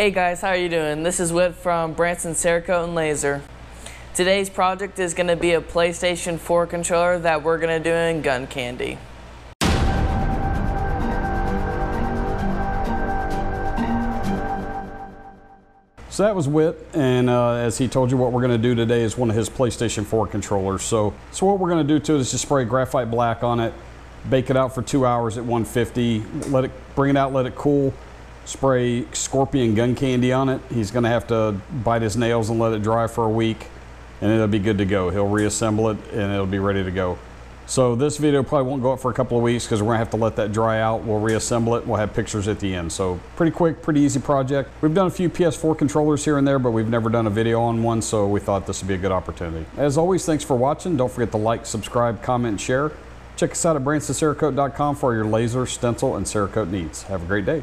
Hey guys, how are you doing? This is Whit from Branson Cerakote and Laser. Today's project is going to be a PlayStation 4 controller that we're going to do in gun candy. So that was Whit, and uh, as he told you, what we're going to do today is one of his PlayStation 4 controllers. So, so what we're going to do to it is just spray graphite black on it, bake it out for two hours at 150, let it bring it out, let it cool, spray Scorpion gun candy on it. He's going to have to bite his nails and let it dry for a week, and it'll be good to go. He'll reassemble it, and it'll be ready to go. So this video probably won't go up for a couple of weeks because we're gonna have to let that dry out. We'll reassemble it. We'll have pictures at the end. So pretty quick, pretty easy project. We've done a few PS4 controllers here and there, but we've never done a video on one. So we thought this would be a good opportunity. As always, thanks for watching. Don't forget to like, subscribe, comment, share. Check us out at BransonCerakote.com for your laser, stencil, and Cerakote needs. Have a great day.